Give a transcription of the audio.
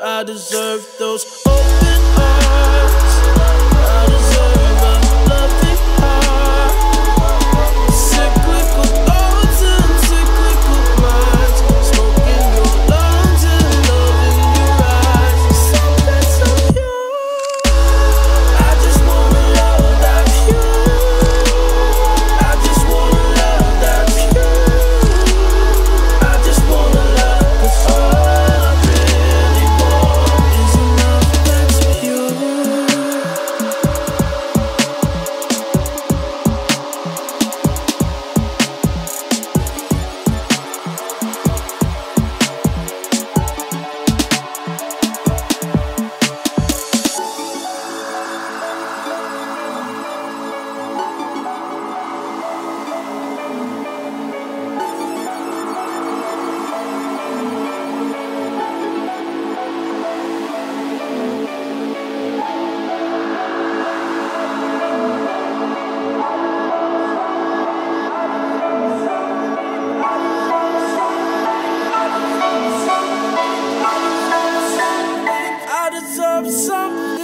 I deserve those song.